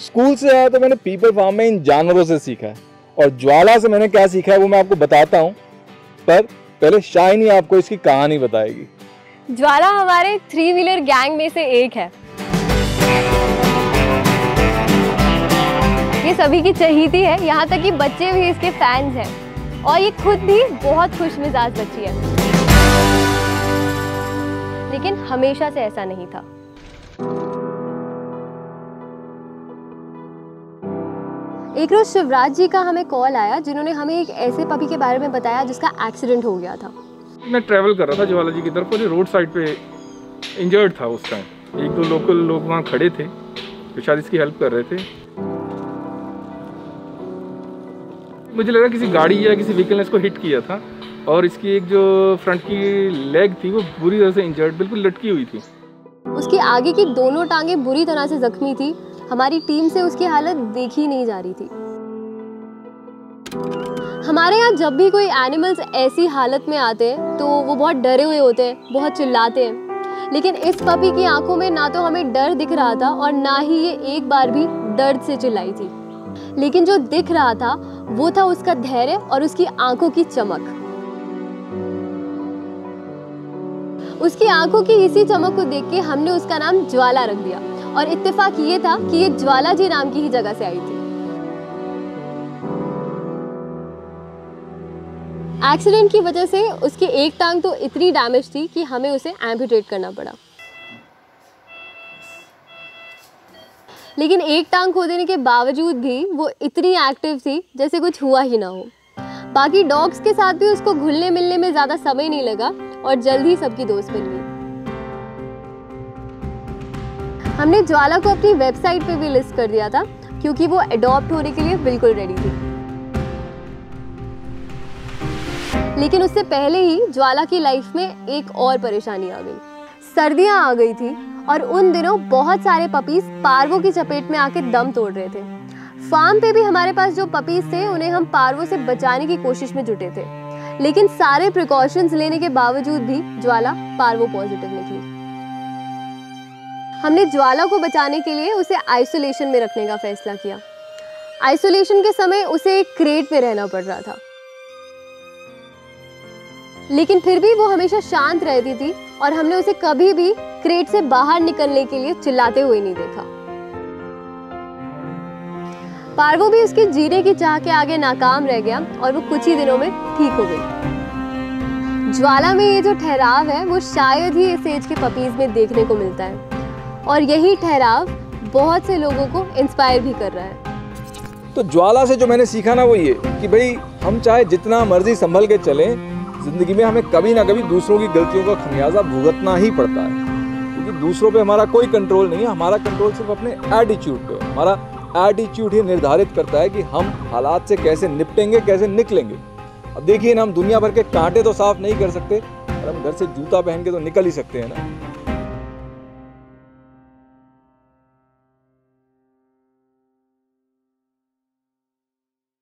School से आया तो मैंने पीपल फार्म में इन जानवरों से सीखा है। और ज्वाला से मैंने क्या सीखा है वो मैं आपको बताता हूँ, पर पहले शाइनी आपको इसकी कहानी बताएगी। ज्वाला हमारे थ्री व्हीलर गैंग में से एक है। ये सभी की चहीती है, यहाँ तक कि बच्चे भी इसके फैंस हैं। और ये खुद भी बहुत खुश मिजाज बच्ची है। लेकिन हमेशा से ऐसा नहीं था। एक रोज शिवराज जी का हमें कॉल आया जिन्होंने हमें एक ऐसे पपी के बारे में बताया जिसका एक्सीडेंट हो गया था। मैं ट्रैवल कर रहा था ज्वाला जी की तरफ़ और रोड साइड पे इंजर्ड था उस टाइम एक दो लोकल लोग वहाँ खड़े थे जो शायद इसकी हेल्प कर रहे थे। मुझे लगा किसी गाड़ी या किसी व्हीकल ने इसको हिट किया था और इसकी एक जो फ्रंट की लेग थी वो बुरी तरह से इंजर्ड बिल्कुल लटकी हुई थी। उसकी आगे की दोनों टांगे बुरी तरह से जख्मी थी। हमारी टीम से उसकी हालत देखी नहीं जा रही थी। हमारे यहाँ जब भी कोई एनिमल्स ऐसी हालत में आते हैं तो वो बहुत डरे हुए होते हैं, बहुत चिल्लाते हैं। लेकिन इस पपी की आँखों में ना तो हमें डर दिख रहा था और ना ही ये एक बार भी दर्द से चिल्लाई थी। लेकिन जो दिख रहा था, वो था उसका धैर्य और उसकी आँखों की चमक। उसकी आँखों की इसी चमक को देख के हमने उसका नाम ज्वाला रख दिया। और इत्तेफाक ये था कि ये ज्वाला जी नाम की ही जगह से आई थी। एक्सीडेंट की वजह से उसकी एक टांग तो इतनी डैमेज थी कि हमें उसे एम्पुटेट करना पड़ा। लेकिन एक टांग खो देने के बावजूद भी वो इतनी एक्टिव थी, जैसे कुछ हुआ ही ना हो। बाकी डॉग्स के साथ भी उसको घुलने मिलने में ज़्यादा समय नहीं लगा और जल्द ही सबकी दोस्त बन गई। हमने ज्वाला को अपनी वेबसाइट पे भी लिस्ट कर दिया था, क्योंकि वो अडॉप्ट होने के लिए बिल्कुल रेडी थी। लेकिन उससे पहले ही ज्वाला की लाइफ में एक और परेशानी आ गई। सर्दियाँ आ गई थी और उन दिनों बहुत सारे पपीज पारवों की चपेट में आके दम तोड़ रहे थे। फार्म पे भी हमारे पास जो पपीज थे, उन्हें हम पारवों से बचाने की कोशिश में जुटे थे। लेकिन सारे प्रिकॉशंस लेने के बावजूद भी ज्वाला पार्वो पॉजिटिव निकली। हमने ज्वाला को बचाने के लिए उसे आइसोलेशन में रखने का फैसला किया। आइसोलेशन के समय उसे एक क्रेट में रहना पड़ रहा था। लेकिन फिर भी वो हमेशा शांत रहती थी और हमने उसे कभी भी क्रेट से बाहर निकलने के लिए चिल्लाते हुए नहीं देखा। पार्वो भी उसके जीने की चाह के आगे नाकाम रह गया और वो कुछ ही दिनों में ठीक हो गई। ज्वाला में ये जो ठहराव है, वो शायद ही इस एज के पपीज में देखने को मिलता है। और यही ठहराव बहुत से लोगों को इंस्पायर भी कर रहा है। तो ज्वाला से जो मैंने सीखा ना वो ये, कि भाई हम चाहे जितना मर्ज़ी संभल के चलें, ज़िंदगी में हमें कभी ना कभी दूसरों की गलतियों का खमियाजा भुगतना ही पड़ता है। क्योंकि दूसरों पे हमारा कोई कंट्रोल नहीं है, हमारा कंट्रोल सिर्फ़ अपने एटीट्यूड पे हमारा एटीट्यूड ही निर्धारित करता है कि हम हालात से कैसे निपटेंगे, कैसे निकलेंगे। अब देखिए ना, हम दुनिया भर के कांटे तो साफ़ नहीं कर सकते और हम घर से जूता पहन के तो निकल ही सकते हैं ना।